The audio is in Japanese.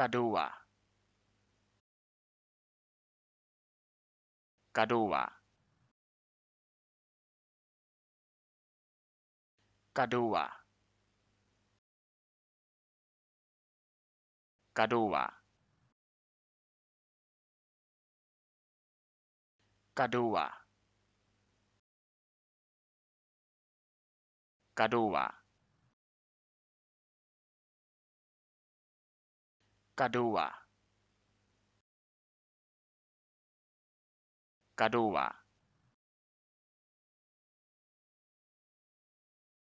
Kadua. Kadua. Kadua. Kadua. Kedua. Kedua. Kadua Kadua